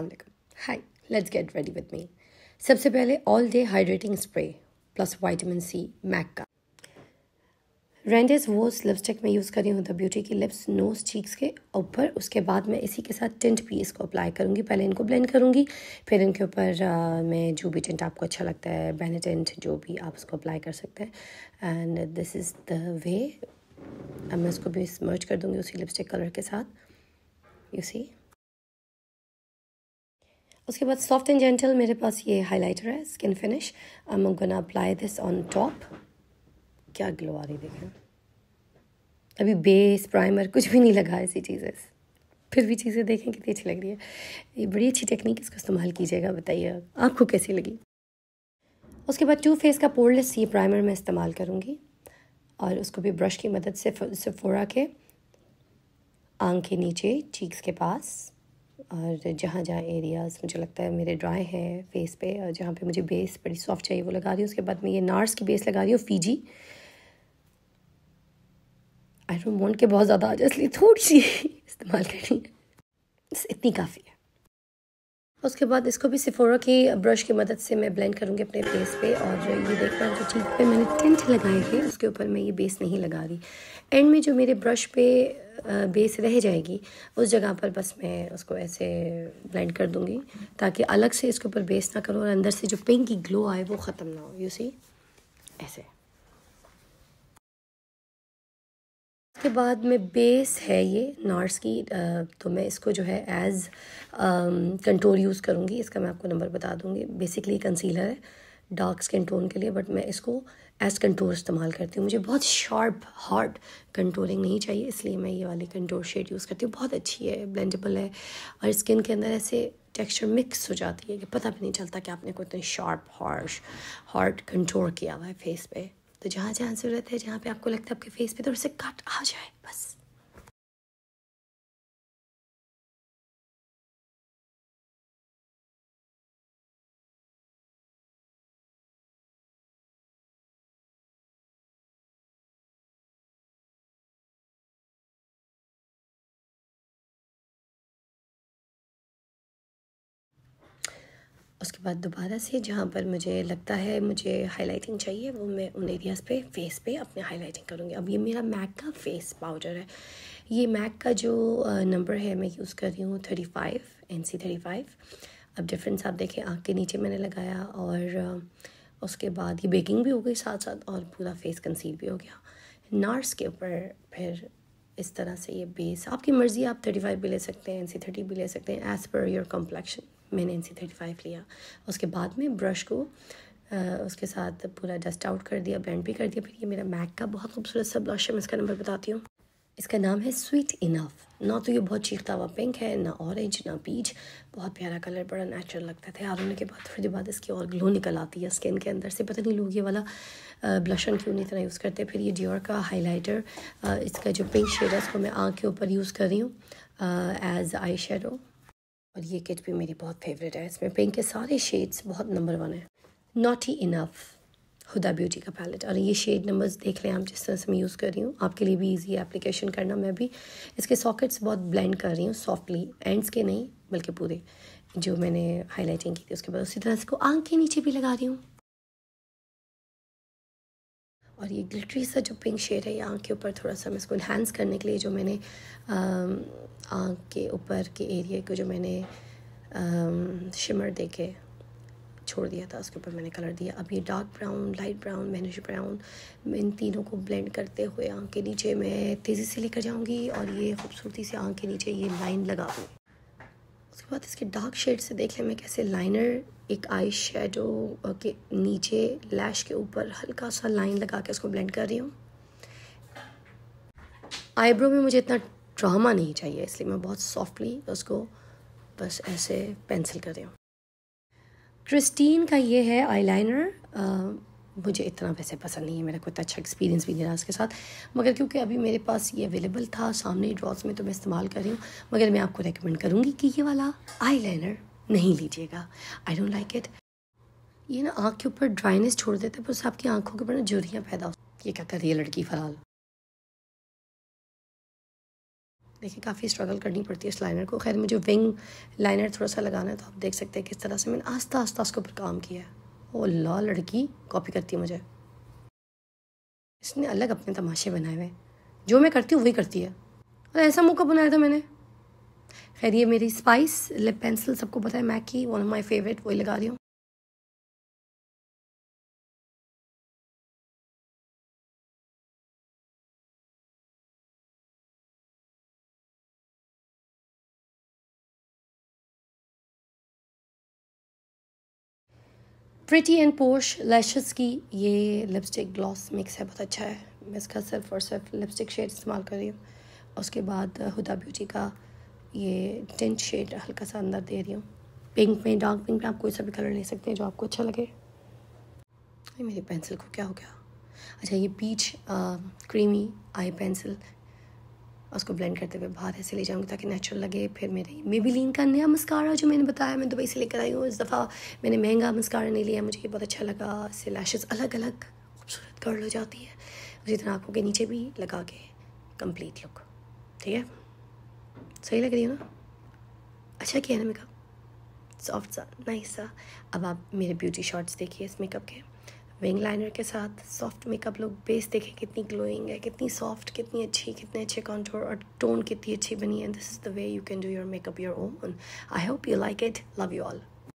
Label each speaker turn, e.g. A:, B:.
A: वालेकुम hi let's get ready with me सबसे पहले all day hydrating spray plus vitamin C Mac का। रेंडेज वो लिपस्टिक मैं यूज़ कर रही हूँ द ब्यूटी की लिप्स नोज़ चीक्स के ऊपर। उसके बाद मैं इसी के साथ टिंट भी इसको अप्लाई करूँगी। पहले इनको ब्लेंड करूँगी, फिर इनके ऊपर मैं जो भी टिंट आपको अच्छा लगता है बेनेटेंट जो भी आप उसको अप्लाई कर सकते हैं। And this is the way अब मैं इसको भी स्मर्च कर दूँगी उसी लिपस्टिक कलर के साथ। यू सी उसके बाद सॉफ्ट एंड जेंटल मेरे पास ये हाइलाइटर है skin finish I am gonna apply this on top क्या ग्लो आ रही देखें। अभी बेस प्राइमर कुछ भी नहीं लगा ऐसी चीज़ें। फिर भी चीज़ें देखें कितनी अच्छी लग रही है। ये बड़ी अच्छी टेक्निक इसको इस्तेमाल कीजिएगा, बताइए आपको कैसी लगी। उसके बाद टू फेस का पोरलेस ये प्राइमर मैं इस्तेमाल करूँगी। और उसको भी ब्रश की मदद से सिफोरा के, आँख के नीचे चीक्स के पास। और जहाँ जहाँ एरियाज़ मुझे लगता है मेरे ड्राई हैं फेस पे और जहाँ पे मुझे बेस बड़ी सॉफ्ट चाहिए वो लगा रही हूँ। उसके बाद मैं ये नार्स की बेस लगा रही हूँ फीजी आई डोंट वांट के बहुत ज़्यादा आ जाए इसलिए थोड़ी सी इस्तेमाल करनी है। बस इतनी काफ़ी है। उसके बाद इसको भी सिफोरा की ब्रश की मदद से मैं ब्लेंड करूँगी अपने फेस पे और ये देख रहा जो चीज़ पे मैंने टेंट लगाए थे उसके ऊपर मैं ये बेस नहीं लगा रही। एंड में जो मेरे ब्रश पे बेस रह जाएगी, उस जगह पर बस मैं उसको ऐसे ब्लेंड कर दूँगी, ताकि अलग से इसके ऊपर बेस ना करूँ और अंदर से जो पिंक की ग्लो आए वो ख़त्म ना हो यू सी ऐसे। उसके बाद में बेस है ये नार्स की तो मैं इसको जो है एज़ कंट्रोल यूज़ करूँगी। इसका मैं आपको नंबर बता दूँगी। बेसिकली कंसीलर है डार्क स्किन टोन के लिए बट मैं इसको एज कंटोर इस्तेमाल करती हूँ। मुझे बहुत शार्प हार्ड कंटोरिंग नहीं चाहिए, इसलिए मैं ये वाली कंटोर शेड यूज़ करती हूँ। बहुत अच्छी है ब्लेंडेबल है और स्किन के अंदर ऐसे टेक्सचर मिक्स हो जाती है कि पता भी नहीं चलता कि आपने कोई इतनी शार्प हार्श हार्ड कंट्रोल किया हुआ है फेस पे। तो जहाँ जहाँ ज़रूरत है, जहाँ पे आपको लगता है आपके फेस पे थोड़ा से कट आ जाए, बस। उसके बाद दोबारा से जहाँ पर मुझे लगता है मुझे हाइलाइटिंग चाहिए, वो मैं उन एरियाज़ पे फेस पे अपने हाइलाइटिंग करूँगी। अब ये मेरा मैक का फेस पाउडर है। ये मैक का जो नंबर है, मैं यूज़ कर रही हूँ thirty five N C thirty five अब डिफरेंस आप देखें, आँख के नीचे मैंने लगाया और उसके बाद ये बेकिंग भी हो गई साथ साथ और पूरा फेस कंसील भी हो गया। नार्स के ऊपर फिर इस तरह से ये बेस आपकी मर्ज़ी, आप थर्टी फाइव भी ले सकते हैं एन सी थर्टी भी ले सकते हैं एज़ पर योर कम्प्लेक्शन मैंने एन सी थर्टी फाइव लिया। उसके बाद में ब्रश को आ, उसके साथ पूरा डस्ट आउट कर दिया ब्लेंड भी कर दिया। फिर ये मेरा मैक का बहुत खूबसूरत सा ब्लश है मैं इसका नंबर बताती हूँ। इसका नाम है स्वीट इनफ ना तो ये बहुत चीखता हुआ पिंक है ना ऑरेंज ना पीच बहुत प्यारा कलर बड़ा नेचुरल लगता था। तैयार होने के बाद थोड़ी देर बाद इसकी और ग्लो निकल आती है स्किन के अंदर से। पता नहीं लोग ये वाला ब्लशन क्यों नहीं तरह यूज़ करते। फिर ये डियोर का हाइलाइटर इसका जो पिंक शेड है उसको मैं आँख के ऊपर यूज़ कर रही हूँ एज आई शेडो और ये किट भी मेरी बहुत फेवरेट है। इसमें पिंक के सारे शेड्स बहुत नंबर वन है। नॉट ही इनफ हुदा ब्यूटी का पैलेट और ये शेड नंबर्स देख लें आप, जिस तरह से मैं यूज़ कर रही हूँ। आपके लिए भी इजी एप्लीकेशन करना। मैं भी इसके सॉकेट्स बहुत ब्लेंड कर रही हूँ सॉफ्टली एंड्स के नहीं, बल्कि पूरे, जो मैंने हाईलाइटिंग की थी उसके बाद। उसी तरह से को आँख के नीचे भी लगा रही हूँ। और ये ग्लिटरी सा जो पिंक शेड है, ये आँख के ऊपर थोड़ा सा मैं इसको इन्हांस करने के लिए जो मैंने आँख के ऊपर के एरिया को जो मैंने शिमर दे के छोड़ दिया था, उसके ऊपर मैंने कलर दिया। अब ये dark brown light brown मैनिश brown इन तीनों को ब्लेंड करते हुए आँख के नीचे मैं तेज़ी से लेकर जाऊँगी और ये खूबसूरती से आँख के नीचे ये लाइन लगा उसके बाद इसके डार्क शेड से देख लें मैं कैसे लाइनर एक आई शेडो के नीचे लैश के ऊपर हल्का सा लाइन लगा के उसको ब्लेंड कर रही हूँ। आईब्रो में मुझे इतना ड्रामा नहीं चाहिए, इसलिए मैं बहुत सॉफ्टली उसको बस ऐसे पेंसिल कर रही हूँ। क्रिस्टीन का ये है आईलाइनर मुझे इतना वैसे पसंद नहीं है, मेरा कोई अच्छा एक्सपीरियंस भी नहीं रहा उसके साथ। मगर क्योंकि अभी मेरे पास ये अवेलेबल था सामने ड्रॉस में तो मैं इस्तेमाल कर रही हूँ, मगर मैं आपको रेकमेंड करूँगी कि ये वाला आई लाइनर नहीं लीजिएगा। आई डोंट लाइक इट ये ना आँख के ऊपर ड्राइनेस छोड़ देते हैं बस आपकी आँखों के ऊपर ना जुरियाँ पैदा हो ये क्या कर रही है लड़की फ़िलहाल? देखिए, काफ़ी स्ट्रगल करनी पड़ती है इस लाइनर को। खैर, मुझे विंग लाइनर थोड़ा सा लगाना है तो आप देख सकते हैं किस तरह से मैंने आस्ता आस्ता उसके ऊपर काम किया है। ओ ला, लड़की कॉपी करती है मुझे। इसने अलग अपने तमाशे बनाए हुए जो मैं करती हूँ, वही करती है। और ऐसा मौका बनाया था मैंने? खैर, ये मेरी स्पाइस लिप पेंसिल सबको पता है मैक की वन ऑफ़ माई फेवरेट वही लगा रही हूँ। प्रिटी एंड पोश लैशेस की, ये लिपस्टिक ग्लॉस मिक्स है, बहुत अच्छा है। मैं इसका सिर्फ़ और सिर्फ़ लिपस्टिक शेड इस्तेमाल कर रही हूँ। उसके बाद हुदा ब्यूटी का ये टेंट शेड हल्का सा अंदर दे रही हूँ। पिंक में, डार्क पिंक में आप कोई सा भी कलर ले सकते हैं जो आपको अच्छा लगे। मेरी पेंसिल को क्या हो गया? अच्छा ये पीच क्रीमी आई पेंसिल, उसको ब्लेंड करते हुए बाहर ऐसे ले जाऊँगी ताकि नेचुरल लगे। फिर मेरे मेबीलिन का नया मस्कारा जो मैंने बताया, मैं दुबई से लेकर आई हूँ। इस दफ़ा मैंने महँगा मस्कारा नहीं लिया, मुझे ये बहुत अच्छा लगा। इससे लैशेज़ अलग अलग खूबसूरत कर्ल हो जाती है। उसी तरह आँखों के नीचे भी लगा के कंप्लीट लुक ठीक है? सही लग रही हो ना? अच्छा किया ना मेकअप सॉफ्ट सा नाइस सा। अब आप मेरे ब्यूटी शॉट्स देखिए इस मेकअप के। विंग लाइनर के साथ सॉफ्ट मेकअप लुक बेस देखें कितनी ग्लोइंग है, कितनी सॉफ्ट कितनी अच्छी, कितने अच्छे कॉन्टोर और टोन कितनी अच्छी बनी है। This is the way you can do your makeup your own I hope you like it love you all